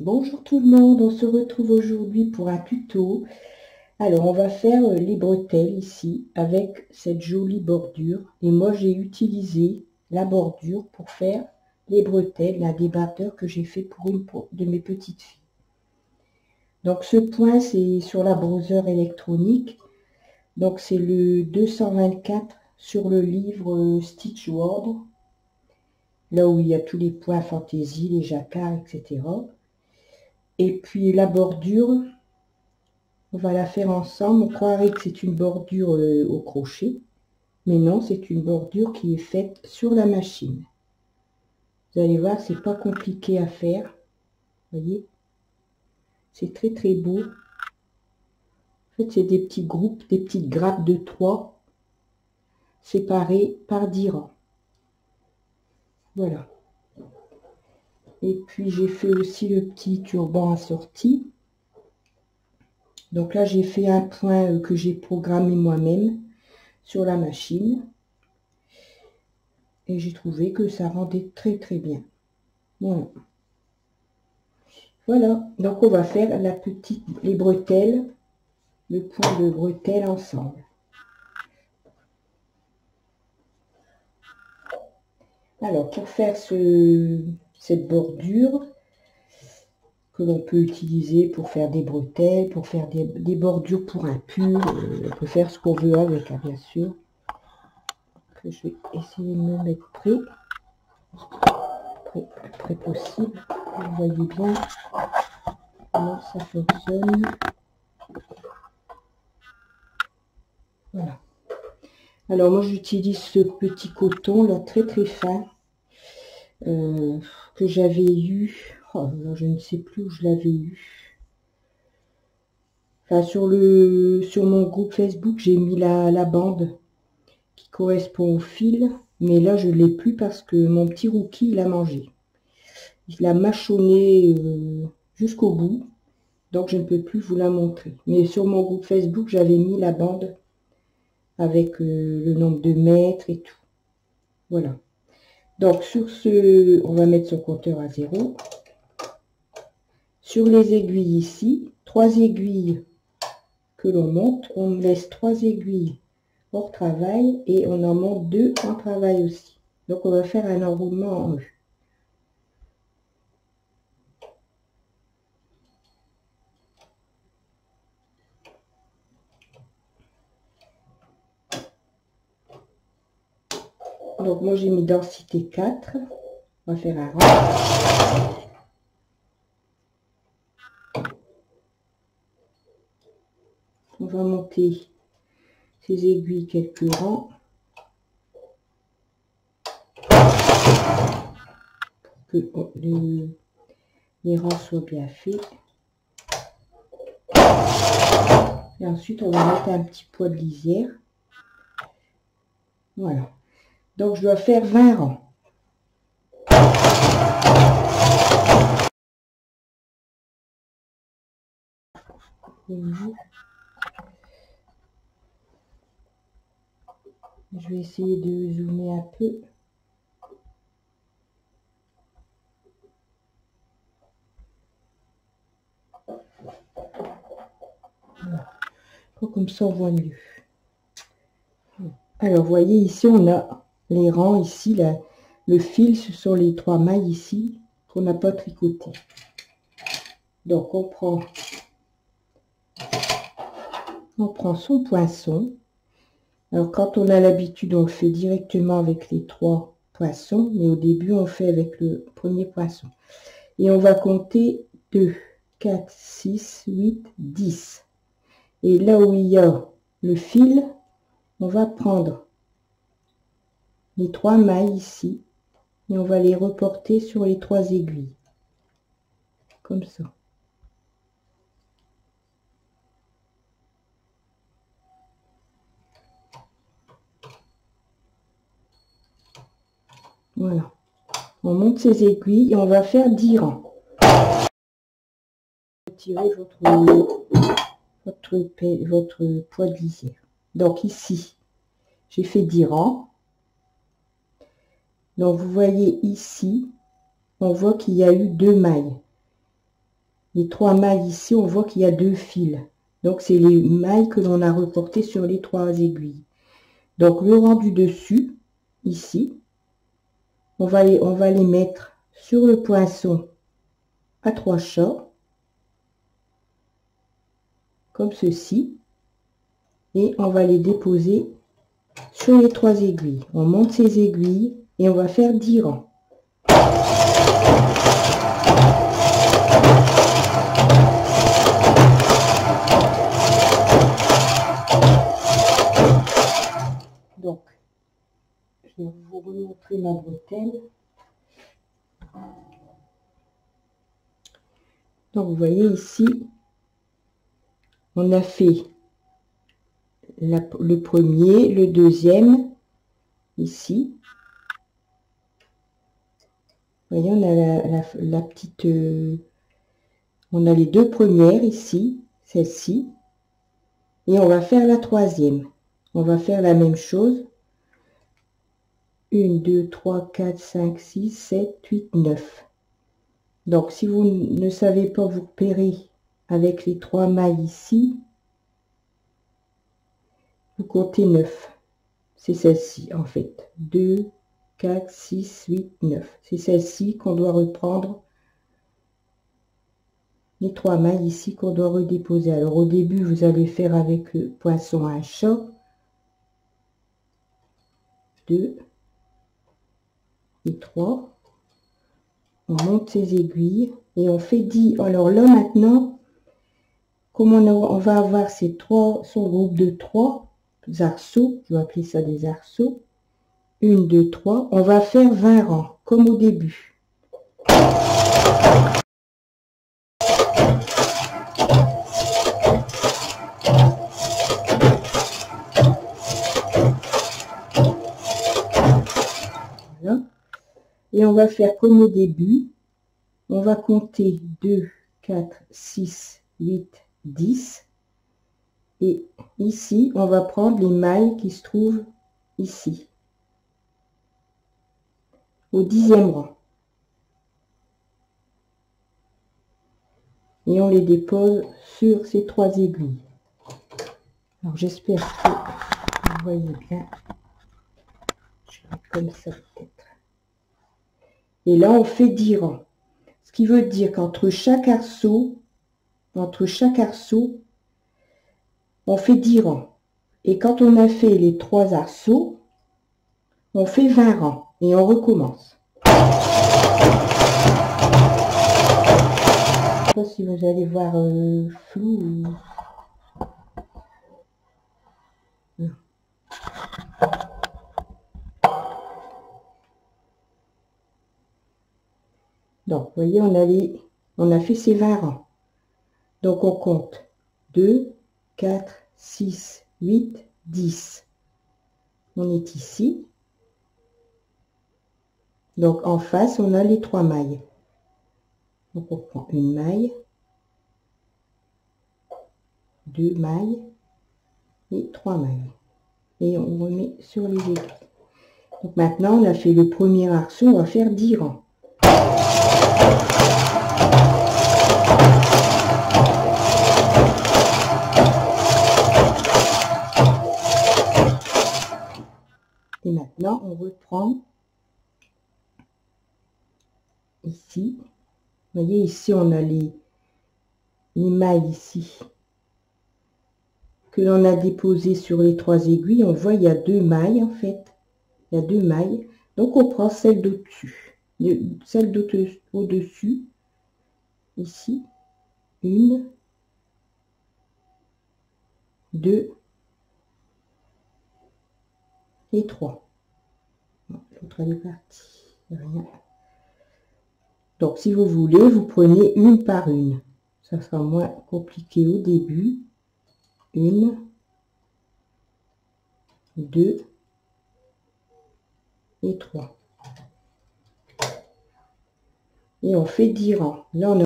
Bonjour tout le monde, on se retrouve aujourd'hui pour un tuto. Alors on va faire euh, les bretelles ici avec cette jolie bordure. Et moi j'ai utilisé la bordure pour faire les bretelles, la débatteur que j'ai fait pour une de mes petites filles. Donc ce point c'est sur la brosseur électronique. Donc c'est le 224 sur le livre euh, Stitch World. Là où il y a tous les points fantaisie, les jacquards, etc. Et puis la bordure, on va la faire ensemble. On croirait que c'est une bordure euh, au crochet. Mais non, c'est une bordure qui est faite sur la machine. Vous allez voir, c'est pas compliqué à faire. voyez? C'est très très beau. En fait, c'est des petits groupes, des petites grappes de trois séparées par 10 rangs. Voilà. Et puis j'ai fait aussi le petit turban assorti. Donc là j'ai fait un point euh, que j'ai programmé moi-même sur la machine. Et j'ai trouvé que ça rendait très très bien. Voilà. Voilà, donc on va faire la petite, les bretelles, le point de bretelles ensemble. Alors, pour faire ce, cette bordure que l'on peut utiliser pour faire des bretelles, pour faire des, bordures pour un pull. Euh, on peut faire ce qu'on veut avec, hein, bien sûr. je vais essayer de me mettre prêt. Prêt, possible. Vous voyez bien comment ça fonctionne. Voilà. Alors moi j'utilise ce petit coton là très très fin. Euh, que j'avais eu. Oh, je ne sais plus où je l'avais eu. Enfin, sur, le, sur mon groupe Facebook, j'ai mis la, bande qui correspond au fil. Mais là, je ne l'ai plus parce que mon petit rookie, il a mangé. Il a mâchonné euh, jusqu'au bout. Donc, je ne peux plus vous la montrer. Mais sur mon groupe Facebook, j'avais mis la bande avec euh, le nombre de mètres et tout. Voilà. Donc, sur ce, on va mettre son compteur à zéro. Sur les aiguilles ici, trois aiguilles que l'on monte. On laisse trois aiguilles hors travail et on en monte deux en travail aussi. Donc, on va faire un enroulement en E. Donc moi j'ai mis densité 4. On va faire un rang. On va monter ces aiguilles quelques rangs. Pour que les rangs soient bien faits. Et ensuite on va mettre un petit poids de lisière. Voilà. Donc, je dois faire 20 rangs. Je vais essayer de zoomer un peu. Comme ça, on voit mieux. Alors, vous voyez, ici, on a les rangs ici, le fil, ce sont les trois mailles ici qu'on n'a pas tricoté. Donc on prend, on prend son poinçon. Alors quand on a l'habitude, on fait directement avec les trois poinçons, mais au début on fait avec le premier poinçon. Et on va compter 2, 4, 6, 8, 10. Et là où il y a le fil, on va prendre les trois mailles ici et on va les reporter sur les trois aiguilles. Comme ça. Voilà. On monte ces aiguilles et on va faire 10 rangs. Retirez votre votre, votre poids de lisière. Donc ici j'ai fait 10 rangs donc vous voyez ici, on voit qu'il y a eu deux mailles. les trois mailles ici, on voit qu'il y a deux fils. Donc, c'est les mailles que l'on a reportées sur les trois aiguilles. Donc, le rendu dessus, ici, on va les, on va les mettre sur le poinçon à trois chats, comme ceci, et on va les déposer sur les trois aiguilles. On monte ces aiguilles et on va faire 10 rangs. Donc, je vais vous remontrer ma bretelle. Donc, vous voyez ici, on a fait le premier, le deuxième, ici. Voyez, on a la, petite... Euh, on a les deux premières ici, celle-ci. Et on va faire la troisième. On va faire la même chose. 1, 2, 3, 4, 5, 6, 7, 8, 9. Donc, si vous ne savez pas vous repérer avec les trois mailles ici, vous comptez 9. C'est celle-ci, en fait. 2, 4, 6, 8, 9. C'est celle-ci qu'on doit reprendre. Les trois mailles ici qu'on doit redéposer. Alors, au début, vous allez faire avec le poisson un chat. 2 et 3. On monte ses aiguilles et on fait 10. Alors là, maintenant, comme on, on va avoir ces trois, son groupe de 3, arceaux, je vais appeler ça des arceaux. Une, deux, trois. On va faire 20 rangs, comme au début. Et on va faire comme au début. On va compter 2, 4, 6, 8, 10. Et ici, on va prendre les mailles qui se trouvent ici, au dixième rang. Et on les dépose sur ces trois aiguilles. Alors j'espère que vous voyez bien. Je vais comme ça peut-être. Et là, on fait 10 rangs. Ce qui veut dire qu'entre chaque arceau, entre chaque arceau, on fait 10 rangs. Et quand on a fait les trois arceaux, on fait 20 rangs et on recommence. Je sais pas si vous allez voir euh, flou. Donc, vous voyez, on a, on a fait ces 20 rangs. Donc, on compte 2, 4, 6, 8, 10. On est ici. Donc en face, on a les trois mailles. Donc on prend une maille, deux mailles et trois mailles. Et on remet sur les aiguilles. Donc maintenant, on a fait le premier arceau, on va faire 10 rangs. Et maintenant, on reprend ici. Vous voyez, ici, on a les, les mailles ici que l'on a déposé sur les trois aiguilles. On voit, il y a deux mailles, en fait. Il y a deux mailles. Donc, on prend celle d'au-dessus. Celle au-dessus, ici. Une, deux, et 3. L'autre est parti. Rien. Donc, si vous voulez, vous prenez une par une. Ça sera moins compliqué au début. Une, deux et trois. Et on fait 10 rangs. Là, on a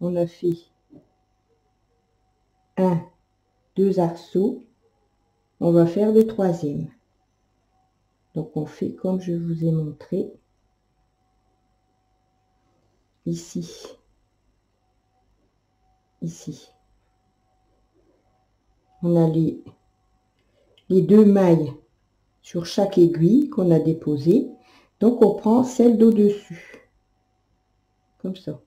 on a fait deux arceaux, on va faire le troisième. Donc on fait comme je vous ai montré ici, ici. On a les, les deux mailles sur chaque aiguille qu'on a déposé. Donc on prend celle d'au-dessus, comme ça.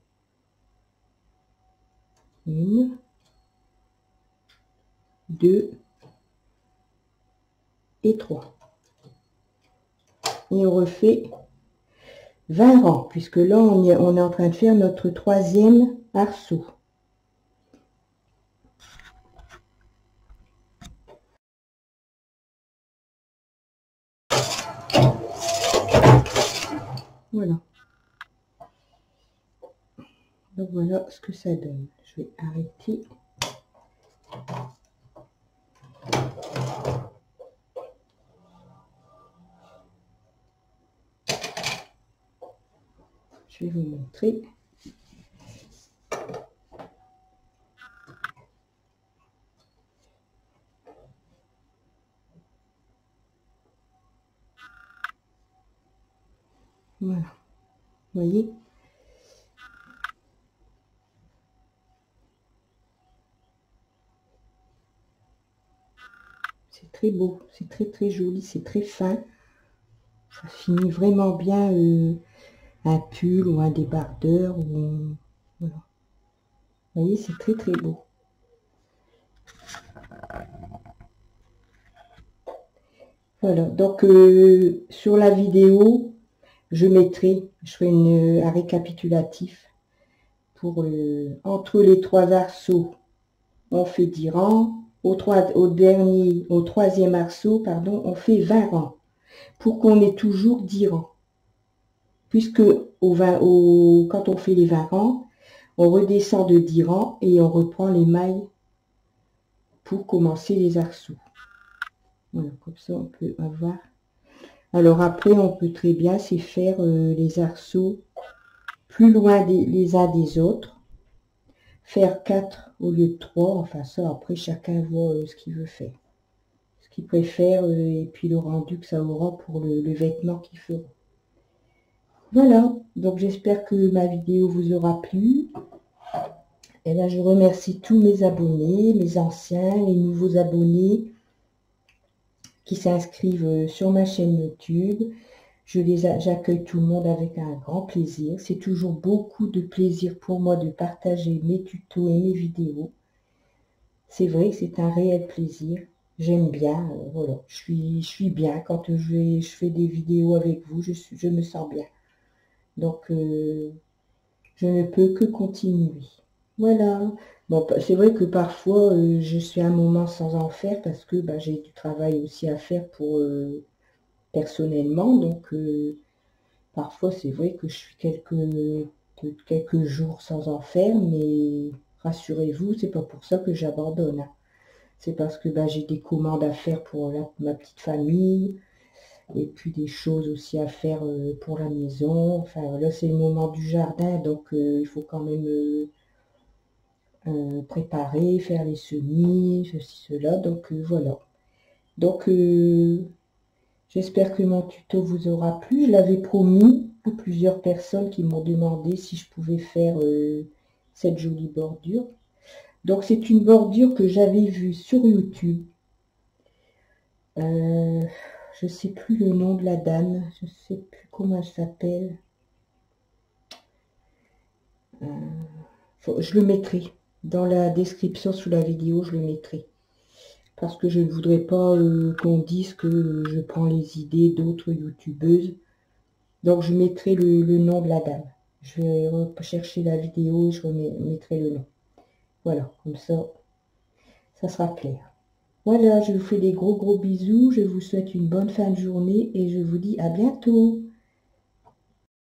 Une, deux et trois. Et on refait 20 rangs, puisque là, on est, on est en train de faire notre troisième arceau. Voilà. Donc voilà ce que ça donne. Je vais arrêter. Je vais vous Voilà. Voyez C'est très beau, c'est très très joli, c'est très fin. Ça finit vraiment bien euh, un pull ou un débardeur. Ou, voilà. Vous voyez, c'est très très beau. Voilà, donc euh, sur la vidéo, je mettrai, je ferai une, un récapitulatif pour le, entre les trois arceaux, on fait 10 rangs, au, au dernier, au troisième arceau, pardon, on fait 20 rangs, pour qu'on ait toujours 10 rangs. Puisque au 20, au, quand on fait les 20 rangs, on redescend de 10 rangs et on reprend les mailles pour commencer les arceaux. Voilà, comme ça on peut avoir alors après, on peut très bien c'est faire euh, les arceaux plus loin les uns des autres. Faire 4 au lieu de 3. Enfin ça, après, chacun voit euh, ce qu'il veut faire. Ce qu'il préfère euh, et puis le rendu que ça aura pour le, vêtement qu'il fera. Voilà, donc j'espère que ma vidéo vous aura plu. Et là, je remercie tous mes abonnés, mes anciens, les nouveaux abonnés qui s'inscrivent euh, sur ma chaîne YouTube. J'accueille tout le monde avec un grand plaisir. C'est toujours beaucoup de plaisir pour moi de partager mes tutos et mes vidéos. C'est vrai c'est un réel plaisir. J'aime bien, euh, voilà, je suis, bien quand je, fais des vidéos avec vous, je me sens bien. Donc, euh, je ne peux que continuer. Voilà, Bon, c'est vrai que parfois, euh, je suis un moment sans en faire parce que bah, j'ai du travail aussi à faire pour euh, personnellement. Donc, parfois, c'est vrai que je suis quelques, quelques jours sans en faire, mais rassurez-vous, c'est pas pour ça que j'abandonne. Hein. C'est parce que bah, j'ai des commandes à faire pour ma petite famille et puis des choses aussi à faire pour la maison. Enfin, là, c'est le moment du jardin, donc il faut quand même euh, préparer, faire les semis, ceci, cela. Donc euh, voilà. Donc euh, j'espère que mon tuto vous aura plu. Je l'avais promis à plusieurs personnes qui m'ont demandé si je pouvais faire cette jolie bordure. Donc c'est une bordure que j'avais vue sur YouTube. Je sais plus le nom de la dame, je sais plus comment elle s'appelle. je le mettrai dans la description sous la vidéo, je le mettrai. Parce que je ne voudrais pas euh, qu'on dise que je prends les idées d'autres youtubeuses. Donc je mettrai le, nom de la dame. Je vais rechercher la vidéo je mettrai le nom. Voilà, comme ça, ça sera clair. Voilà, je vous fais des gros gros bisous. Je vous souhaite une bonne fin de journée et je vous dis à bientôt.